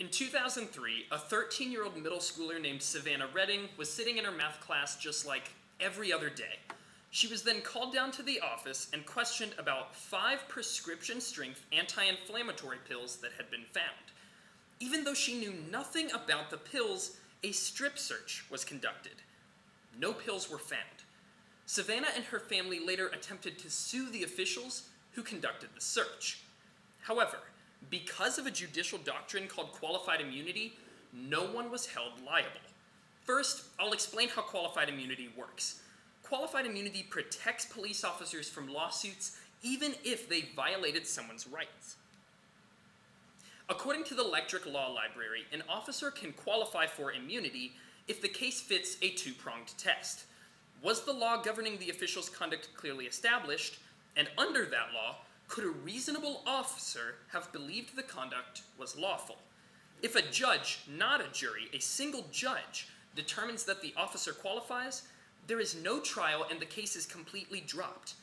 In 2003, a 13 year old middle schooler named Savannah Redding was sitting in her math class just like every other day. She was then called down to the office and questioned about five prescription strength anti inflammatory pills that had been found. Even though she knew nothing about the pills, a strip search was conducted. No pills were found. Savannah and her family later attempted to sue the officials who conducted the search. However, because of a judicial doctrine called qualified immunity, no one was held liable. First, I'll explain how qualified immunity works. Qualified immunity protects police officers from lawsuits even if they violated someone's rights. According to the Electric Law Library, an officer can qualify for immunity if the case fits a two pronged test. Was the law governing the official's conduct clearly established? And under that law, could a reasonable officer have believed the conduct was lawful? If a judge, not a jury, a single judge, determines that the officer qualifies, there is no trial and the case is completely dropped.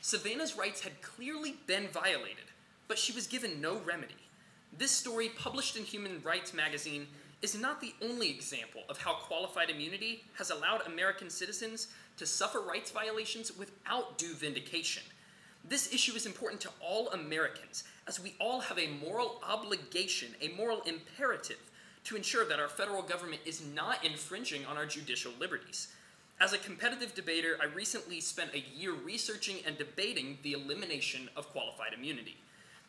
Savannah's rights had clearly been violated, but she was given no remedy. This story, published in Human Rights Magazine, is not the only example of how qualified immunity has allowed American citizens to suffer rights violations without due vindication. This issue is important to all Americans, as we all have a moral obligation, a moral imperative, to ensure that our federal government is not infringing on our judicial liberties. As a competitive debater, I recently spent a year researching and debating the elimination of qualified immunity.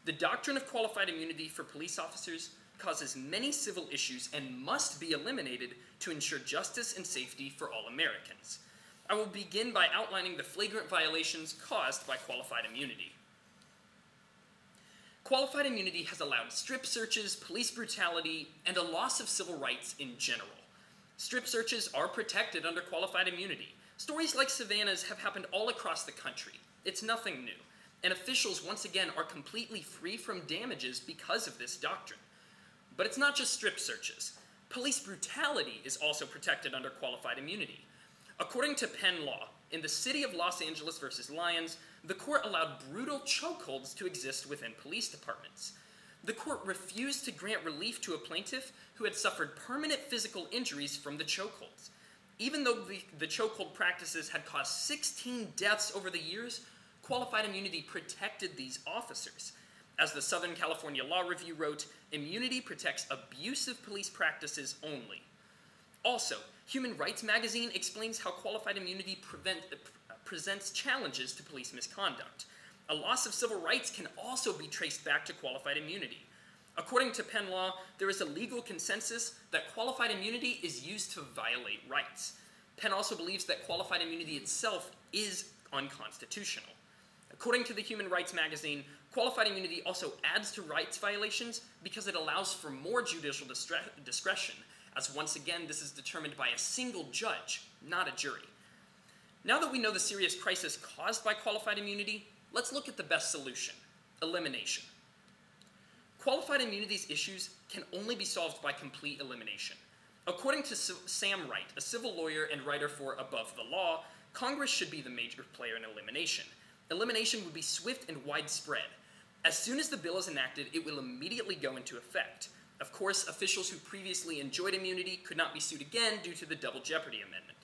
The doctrine of qualified immunity for police officers causes many civil issues and must be eliminated to ensure justice and safety for all Americans. I will begin by outlining the flagrant violations caused by qualified immunity. Qualified immunity has allowed strip searches, police brutality, and a loss of civil rights in general. Strip searches are protected under qualified immunity. Stories like Savannah's have happened all across the country. It's nothing new. And officials, once again, are completely free from damages because of this doctrine. But it's not just strip searches. Police brutality is also protected under qualified immunity. According to Penn law, in the city of Los Angeles versus Lyons, the court allowed brutal chokeholds to exist within police departments. The court refused to grant relief to a plaintiff who had suffered permanent physical injuries from the chokeholds. Even though the, the chokehold practices had caused 16 deaths over the years, qualified immunity protected these officers. As the Southern California Law Review wrote, immunity protects abusive police practices only. Also, Human Rights Magazine explains how qualified immunity prevent, uh, presents challenges to police misconduct. A loss of civil rights can also be traced back to qualified immunity. According to Penn law, there is a legal consensus that qualified immunity is used to violate rights. Penn also believes that qualified immunity itself is unconstitutional. According to the Human Rights Magazine, qualified immunity also adds to rights violations because it allows for more judicial discretion as once again this is determined by a single judge, not a jury. Now that we know the serious crisis caused by qualified immunity, let's look at the best solution elimination. Qualified immunity's issues can only be solved by complete elimination. According to Sam Wright, a civil lawyer and writer for Above the Law, Congress should be the major player in elimination. Elimination would be swift and widespread. As soon as the bill is enacted, it will immediately go into effect. Of course, officials who previously enjoyed immunity could not be sued again due to the Double Jeopardy Amendment.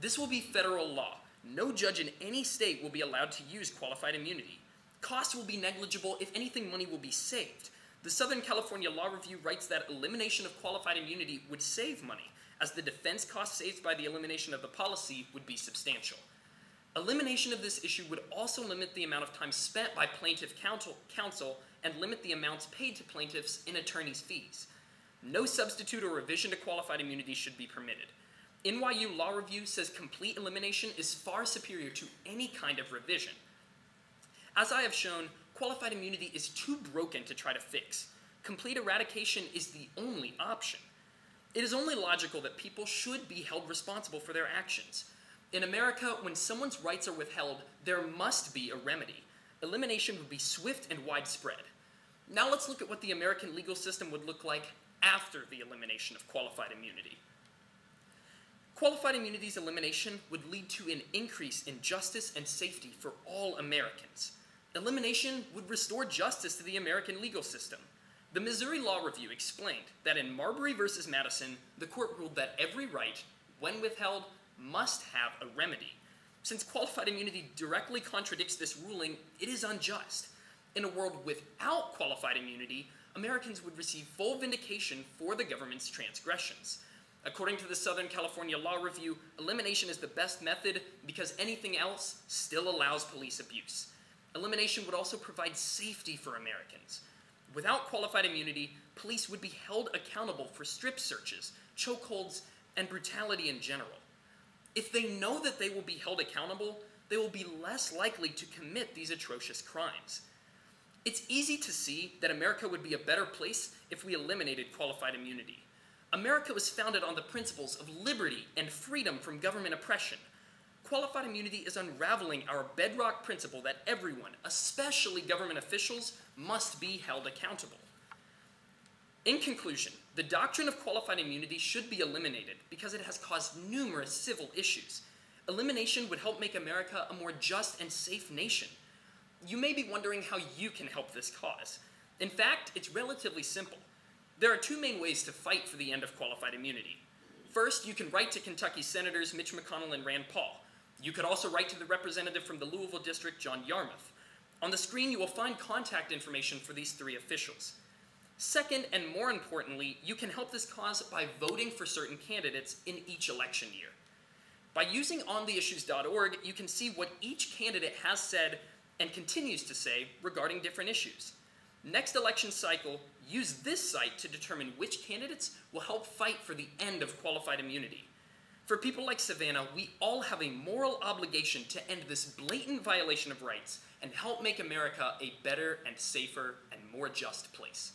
This will be federal law. No judge in any state will be allowed to use qualified immunity. Costs will be negligible, if anything, money will be saved. The Southern California Law Review writes that elimination of qualified immunity would save money, as the defense costs saved by the elimination of the policy would be substantial. Elimination of this issue would also limit the amount of time spent by plaintiff counsel, counsel and limit the amounts paid to plaintiffs in attorneys' fees. No substitute or revision to qualified immunity should be permitted. NYU Law Review says complete elimination is far superior to any kind of revision. As I have shown, qualified immunity is too broken to try to fix. Complete eradication is the only option. It is only logical that people should be held responsible for their actions. In America, when someone's rights are withheld, there must be a remedy elimination would be swift and widespread. Now let's look at what the American legal system would look like after the elimination of qualified immunity. Qualified immunity's elimination would lead to an increase in justice and safety for all Americans. Elimination would restore justice to the American legal system. The Missouri Law Review explained that in Marbury versus Madison, the court ruled that every right, when withheld, must have a remedy. Since qualified immunity directly contradicts this ruling, it is unjust. In a world without qualified immunity, Americans would receive full vindication for the government's transgressions. According to the Southern California Law Review, elimination is the best method because anything else still allows police abuse. Elimination would also provide safety for Americans. Without qualified immunity, police would be held accountable for strip searches, chokeholds, and brutality in general. If they know that they will be held accountable, they will be less likely to commit these atrocious crimes. It's easy to see that America would be a better place if we eliminated qualified immunity. America was founded on the principles of liberty and freedom from government oppression. Qualified immunity is unraveling our bedrock principle that everyone, especially government officials, must be held accountable. In conclusion, the doctrine of qualified immunity should be eliminated because it has caused numerous civil issues. Elimination would help make America a more just and safe nation. You may be wondering how you can help this cause. In fact, it's relatively simple. There are two main ways to fight for the end of qualified immunity. First, you can write to Kentucky Senators Mitch McConnell and Rand Paul. You could also write to the representative from the Louisville District, John Yarmuth. On the screen, you will find contact information for these three officials. Second, and more importantly, you can help this cause by voting for certain candidates in each election year. By using ontheissues.org, you can see what each candidate has said and continues to say regarding different issues. Next election cycle, use this site to determine which candidates will help fight for the end of qualified immunity. For people like Savannah, we all have a moral obligation to end this blatant violation of rights and help make America a better and safer and more just place.